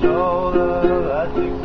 shoulder, I think